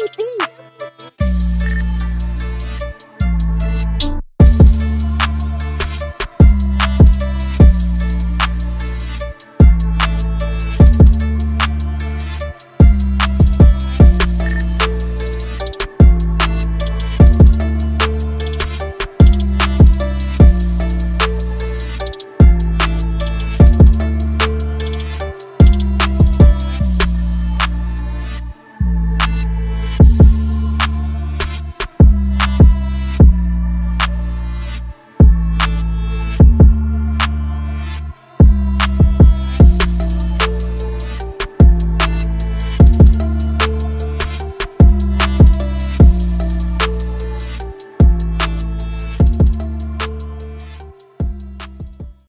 Happy Bee!